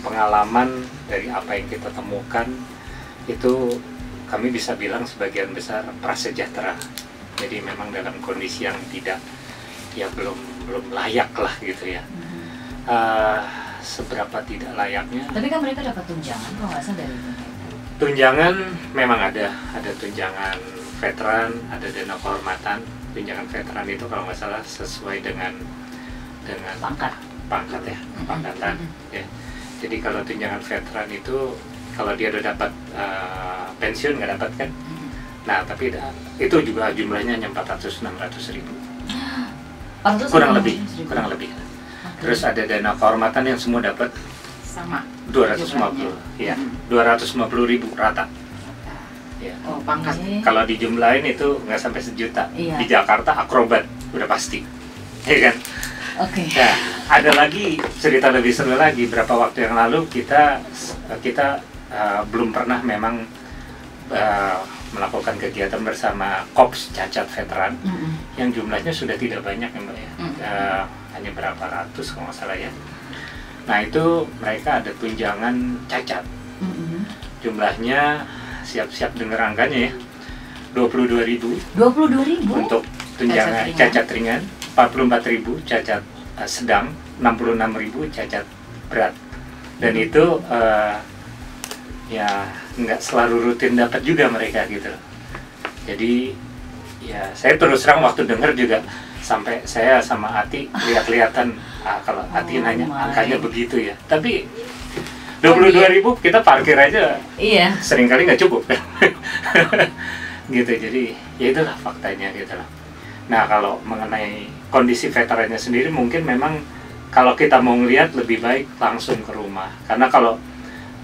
pengalaman dari apa yang kita temukan itu kami bisa bilang sebagian besar prasejahtera. Jadi memang dalam kondisi yang tidak ya belum belum layak lah gitu ya. Uh, seberapa tidak layaknya. Tapi kan mereka dapat tunjangan kalau nggak dari Tunjangan memang ada, ada tunjangan veteran, ada dana kehormatan. Tunjangan veteran itu kalau nggak salah sesuai dengan dengan pangkat, pangkat ya, pangkatan. Ya. Jadi kalau tunjangan veteran itu kalau dia udah dapat uh, pensiun nggak dapat kan? Nah tapi itu juga jumlahnya hanya 400 600 ribu. kurang lebih, ribu. kurang lebih. Okay. Terus ada dana kehormatan yang semua dapat sama 250 ya, 250 ribu rata. Ya. Oh, pangkat. Kalau dijumlahin itu nggak sampai sejuta. Iya. Di Jakarta akrobat udah pasti. Ya kan? Oke. Okay. Nah, ada lagi cerita lebih seru lagi. Berapa waktu yang lalu kita kita uh, belum pernah memang uh, melakukan kegiatan bersama Kops Cacat Veteran mm -hmm. yang jumlahnya sudah tidak banyak ya mbak ya, mm -hmm. uh, hanya berapa ratus kalau nggak salah ya. Nah itu mereka ada tunjangan cacat, mm -hmm. jumlahnya siap-siap dengar angkanya ya, dua puluh dua ribu. Dua puluh dua ribu untuk tunjangan cacat ringan, empat puluh empat ribu cacat uh, sedang, enam puluh enam ribu cacat berat, dan mm -hmm. itu uh, ya nggak selalu rutin dapat juga mereka gitu. Jadi ya saya terus terang waktu dengar juga sampai saya sama Ati lihat-lihatan ah, kalau Ati oh nanya my. angkanya begitu ya. Tapi dua puluh dua ribu kita parkir aja iya. sering kali nggak cukup. Gitu jadi ya itulah faktanya gitu loh nah kalau mengenai kondisi veterannya sendiri mungkin memang kalau kita mau ngelihat lebih baik langsung ke rumah karena kalau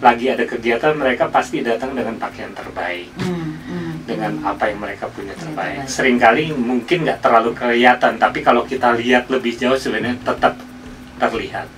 lagi ada kegiatan mereka pasti datang dengan pakaian terbaik hmm, hmm, dengan apa yang mereka punya terbaik. terbaik. Seringkali mungkin nggak terlalu kelihatan, tapi kalau kita lihat lebih jauh sebenarnya tetap terlihat.